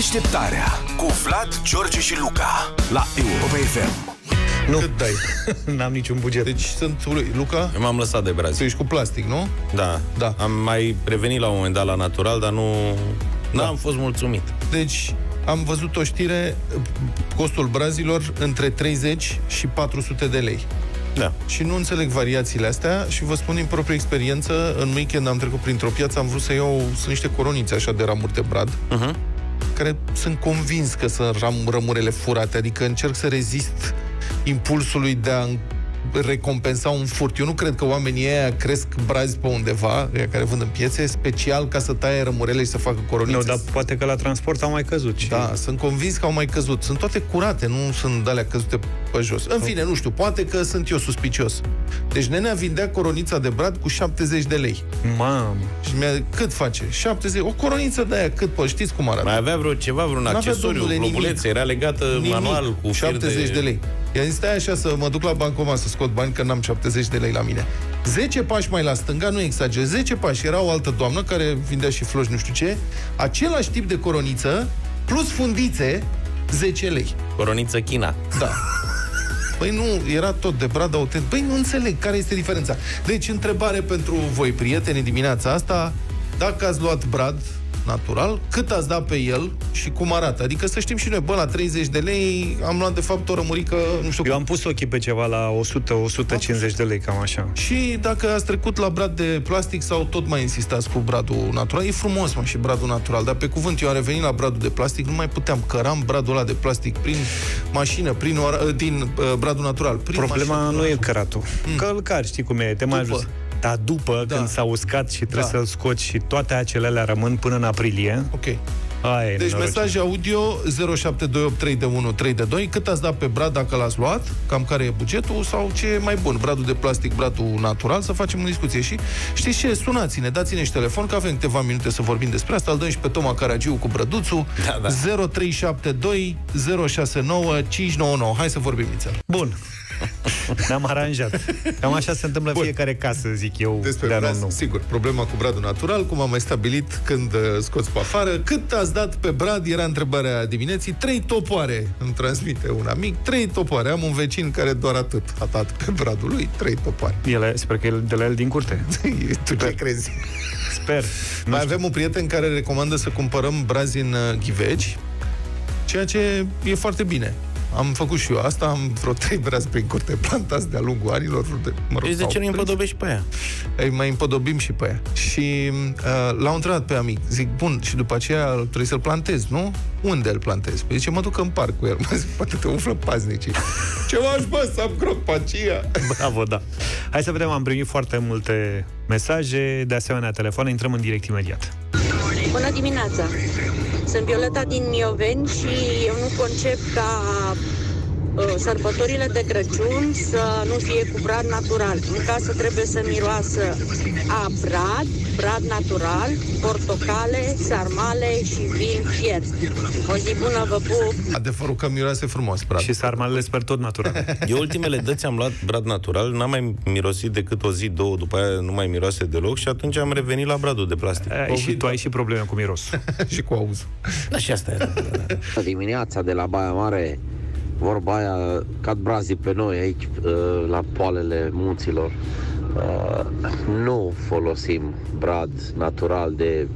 Deșteptarea cu Vlad, George și Luca la Europa FM. Nu. Cât dai? N-am niciun buget. Deci sunt... Luca? Eu m-am lăsat de Tu Brazil. ești cu plastic, nu? Da. Da. Am mai revenit la un moment dat la natural, dar nu... Da. N-am fost mulțumit. Deci am văzut o știre, costul brazilor între 30 și 400 de lei. Da. Și nu înțeleg variațiile astea și vă spun din proprie experiență, în weekend am trecut printr-o piață, am vrut să iau, sunt niște coronițe așa de ramuri de brad, Uh-huh. Care sunt convins că sunt ram, rămurele furate, adică încerc să rezist impulsului de a recompensa un furt. Eu nu cred că oamenii ăia cresc brazi pe undeva, ăia care vând în piețe, special ca să taie rămurele și să facă coronițe. Nu, dar poate că la transport au mai căzut. Și... Da, sunt convins că au mai căzut. Sunt toate curate, nu sunt alea căzute pe jos. În fine, nu știu, poate că sunt eu suspicios. Deci nenea vindea coronița de brad cu 70 de lei. Mamă. Și mi-a, cât face? 70, o coroniță de aia, cât poate? Știți cum arată? Mai avea vreo ceva, vreun N-avea, accesoriu, domnule, globuleț, nimic. era legată Nimic. manual cu fir 70 de... lei. I-a zis, stai așa să mă duc la bancomat să scot bani, că n-am 70 de lei la mine. 10 pași mai la stânga, nu exager, 10 pași. Era o altă doamnă care vindea și floși, nu știu ce, același tip de coroniță, plus fundițe, 10 lei. Coroniță China. Da. Păi nu, era tot de brad autent. Păi nu înțeleg care este diferența. Deci, întrebare pentru voi, prieteni, dimineața asta, dacă ați luat brad natural, cât ați dat pe el și cum arată. Adică să știm și noi, bă, la 30 de lei am luat de fapt o rămurică, nu știu Eu cum. am pus ochii pe ceva la 100-150 de lei, cam așa. Și dacă ați trecut la brad de plastic sau tot mai insistați cu bradul natural, e frumos, mă, și bradul natural, dar pe cuvânt eu am revenit la bradul de plastic, nu mai puteam, căram bradul ăla de plastic prin mașină, prin ora, din uh, bradul natural. Prin Problema mașină, nu e căratul. Mm. Că îl cari, știi cum e, te mai După. Ajuns. Dar după, Da. când s-a uscat și trebuie Da. să-l scoți și toate acelea alea rămân până în aprilie, Ok. aia e Deci nenorocire. mesaj audio 0728 de 1 3 de 2 Cât ați dat pe brad dacă l-ați luat Cam care e bugetul sau ce e mai bun Bradul de plastic, bradul natural Să facem o discuție și știți ce? Sunați-ne, dați-ne și telefon Că avem câteva minute să vorbim despre asta Îl dăm și pe Toma Caragiu cu brăduțul Da, da. 0372 069 599 Hai să vorbim, Ițel Bun. Ne-am aranjat. Cam așa se întâmplă în fiecare casă, zic eu, Despre de anul brad, nou. sigur, problema cu bradul natural, cum am mai stabilit când uh, scoți pe afară. Cât ați dat pe brad, era întrebarea dimineții. Trei topoare, îmi transmite un amic. Trei topoare. Am un vecin care doar atât a dat pe bradul lui. Trei topoare. Ele, sper că e de la el din curte. tu ce crezi? Sper. Nu Mai știu. avem un prieten care recomandă să cumpărăm brazi în uh, ghiveci, ceea ce e foarte bine. Am făcut și eu asta, am vreo trei brazi prin curte plantați de-a lungul anilor. De, mă rog, Deci de s-au ce nu îi prins. împodobești pe aia? îi mai împodobim și pe ea. Și uh, l-au întrebat pe amic, zic, bun, și după aceea trebuie să-l plantezi, nu? Unde îl plantezi? Păi zice, mă duc în parc cu el. Mă zic, poate te umflă paznicii. Ce faci, bă, să am cropacia? Bravo, da. Hai să vedem, am primit foarte multe mesaje, de asemenea telefoane, intrăm în direct imediat. Bună dimineața! Sunt Violeta din Mioveni și eu nu concep ca uh, sărbătorile de Crăciun să nu fie cu brad natural. În casă trebuie să miroasă a brad, brad natural, portocale, sarmale și vin fiert. O zi bună, vă pup! Adevărul că miroase frumos, brad. Și sarmalele sper tot natural. Eu ultimele dăți am luat brad natural, n-am mai mirosit decât o zi, două, după aia nu mai miroase deloc și atunci am revenit la bradul de plastic. Ai și tu ai și probleme cu miros. și cu auzul. Da, și asta e. dimineața de la Baia Mare, vorba aia, cad brazii pe noi aici, uh, la poalele munților. Uh, Nu folosim brad natural de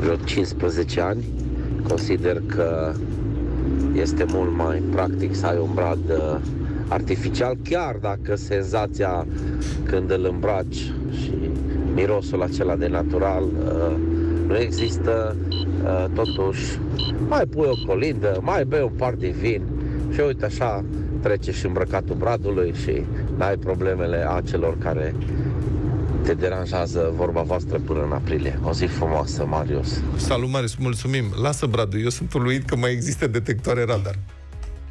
vreo 15 ani. Consider că este mult mai practic să ai un brad uh, artificial, chiar dacă senzația când îl îmbraci și mirosul acela de natural uh, nu există, uh, totuși mai pui o colindă, mai bei un par de vin și uite așa trece și îmbrăcatul bradului și n-ai problemele acelor care te deranjează vorba voastră până în aprilie. O zi frumoasă, Marius. Salut, Marius, mulțumim. Lasă bradul, eu sunt uluit că mai există detectoare radar.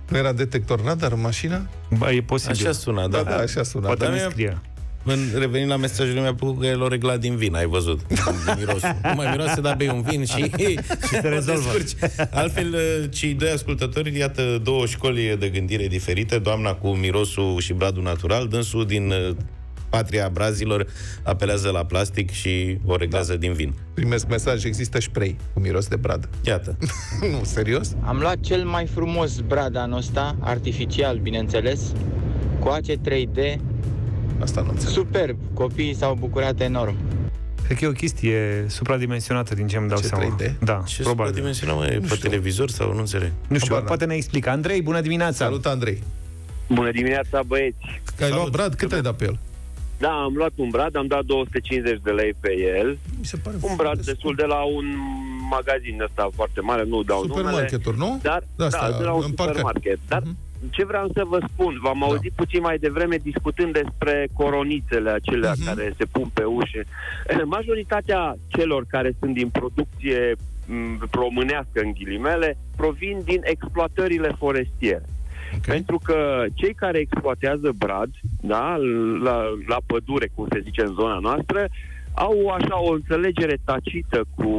Nu era detector radar în mașină? Ba, e posibil. Așa sună, da. Da, da, așa sună. Poate Da, nu mi-a- scrie. În revenind la mesajul mi-a plăcut că el o regla din vin, ai văzut, mirosul. Nu mai miroase, dar bei un vin și, și se rezolvă. Altfel, uh, cei doi ascultători, iată două școli de gândire diferite, doamna cu mirosul și bradul natural, dânsul din uh, patria brazilor apelează la plastic și o reglează da. din vin. Primesc mesaj, există spray cu miros de brad. Iată. nu, serios? Am luat cel mai frumos brad anul ăsta, artificial, bineînțeles, coace 3D, Asta nu înțeleg. superb. Copiii s-au bucurat enorm. Cred că e o chestie supradimensionată din ce îmi dau Ce, seama. 3D? Da, Ce probabil. supradimensionat, mă, e pe știu. televizor sau nu înțeleg? Nu știu, Habar n-am. poate ne explică. Andrei, bună dimineața! Salut, Andrei. Bună dimineața, băieți! Că ai luat brad, cât ai dat pe el? Da, am luat un brad, am dat 250 de lei pe el. Mi se pare Un brad destul de la un magazin ăsta foarte mare, nu dau numele. Supermarketuri, nu? Dar, Da, da, asta, de la un în parcare. supermarket. Dar Mhm. Ce vreau să vă spun, v-am auzit puțin mai devreme discutând despre coronițele acelea Mhm. care se pun pe ușe. Majoritatea celor care sunt din producție m, românească, în ghilimele, provin din exploatările forestiere. Ok. Pentru că cei care exploatează brad, da, la, la pădure, cum se zice în zona noastră, au așa o înțelegere tacită cu,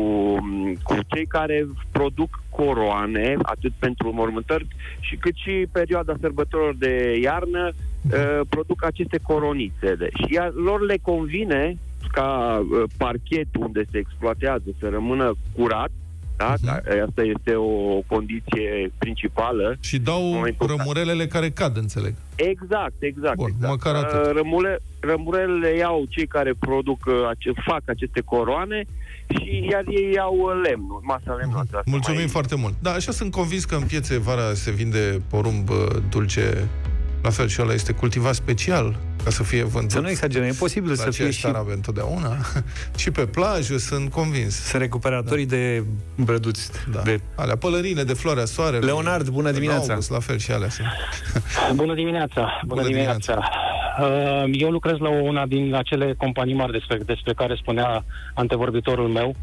cu cei care produc coroane, atât pentru mormântări, și cât și perioada sărbătorilor de iarnă, uh, produc aceste coronițe. De- Și iar lor le convine ca uh, parchetul unde se exploatează să rămână curat, da? Mhm. Asta este o condiție principală Și dau Momentul ăsta. rămurelele care cad, înțeleg. Exact, exact. Bun, exact. măcar atât. Uh, Rămule, rămurelele iau cei care produc, uh, ace- fac aceste coroane și iar ei iau uh, lemnul, masa lemnoasă. Asta Mulțumim mai- foarte mult. Da, așa sunt convins că în piețe vara se vinde porumb uh, dulce, la fel și ăla este cultivat special ca să fie vândut. Să nu exagerăm, e posibil la să fie aceeași și tarabe întotdeauna. și pe plajă sunt convins. să recuperatorii de brăduți. Da. De... Alea pălărine de floarea soarelui. Leonard, bună în dimineața. August, la fel și alea sunt. Bună dimineața! Bună, Bună Bună dimineața! Uh, Eu lucrez la una din acele companii mari despre, despre care spunea antevorbitorul meu.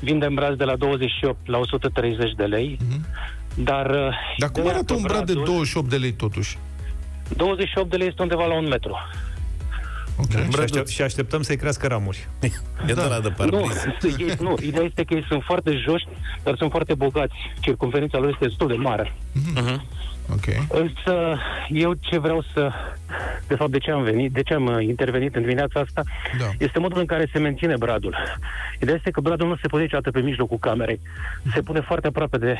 Vindem brazi de la 28 la 130 de lei, Mhm. dar... uh, Dar cum ideea arată că un brad de bradul- 28 de lei totuși? 28 de lei este undeva la un metru. Ok. Și, aștept, și așteptăm să-i crească ramuri. E Da. de la de Nu, parbriz. ei, nu, ideea este că ei sunt foarte joși, dar sunt foarte bogați. Circumferința lor este destul de mare. Mhm. Ok. Însă, eu ce vreau să... De fapt, de ce am venit, de ce am uh, intervenit în dimineața asta, Da. este modul în care se menține bradul. Ideea este că bradul nu se pune niciodată pe mijlocul camerei. Se pune foarte aproape de,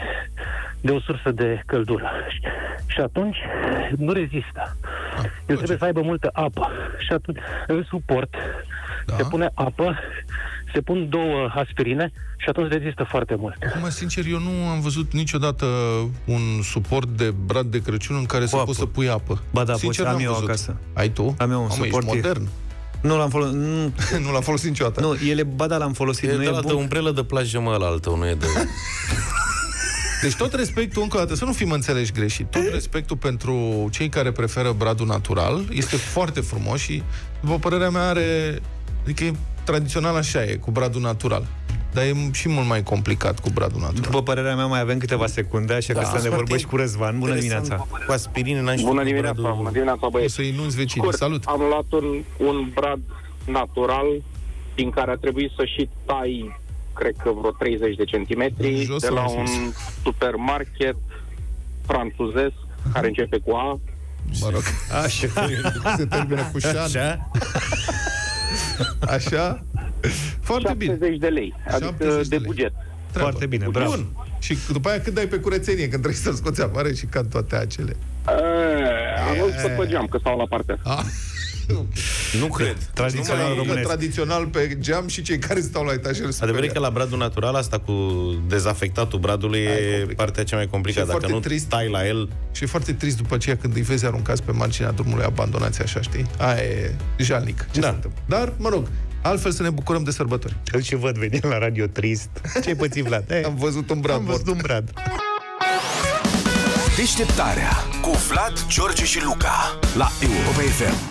de o sursă de căldură. Și, și atunci nu rezistă. El trebuie să aibă multă apă. Și atunci, în suport, Da. se pune apă, se pun două aspirine și atunci rezistă foarte mult. Acum, sincer, eu nu am văzut niciodată un suport de brad de Crăciun în care să apă. poți să pui apă. Ba da, sincer, poți, am n-am eu văzut. acasă. Ai tu? Am eu un Mamă, suport, e- Ești modern. Nu l-am folosit. Nu, nu l-am folosit niciodată. nu, ele, ba da, l-am folosit. E nu de e la bun. umbrelă de plajă, mă, la altă, nu e de... Deci tot respectul, încă o dată, să nu fim înțeleși greșit, tot respectul pentru cei care preferă bradul natural este foarte frumos și, după părerea mea, are... Adică e tradițional așa e, cu bradul natural. Dar e și mult mai complicat cu bradul natural. După părerea mea, mai avem câteva secunde, așa că Da. să ne Foarte vorbești cu Răzvan. Bună dimineața! Cu aspirină n-am știut Bună cu dimineața, bradul- bună dimineața O băieți. să-i inunzi vecinii. Scurt, Salut! am luat un, un brad natural din care a trebuit să și tai, cred că vreo 30 de centimetri, Jos de sau la în un sus? supermarket francezesc, care începe cu A. Mă rog, Așa. se termină cu șan. Așa? Așa? Foarte bine. 70 de lei, adică 70 de de lei. buget. Treabă. Foarte bine, bravo. Bun. Și după aia cât dai pe curățenie, când trebuie să-l scoți afară și cad toate acele. E, am văzut să pe geam, că stau la partea. Ah. Nu cred. Tradițional Numai că românesc. tradițional pe geam și cei care stau la etajele Adevărul e că la bradul natural, asta cu dezafectatul bradului Aia e e complicat. partea cea mai Și e complicată. Dacă foarte nu trist. stai la el, Și e foarte trist după aceea când îi vezi aruncați pe marginea drumului abandonați așa, știi? Aia e jalnic. Ce Da. se întâmplă? Dar, mă rog, altfel să ne bucurăm de sărbători. Îl și văd venind la radio trist. Ce-ai pățit, Vlad? Eh, Am văzut un brad am văzut mort. un brad. Deșteptarea cu Vlad, George și Luca la Europa FM.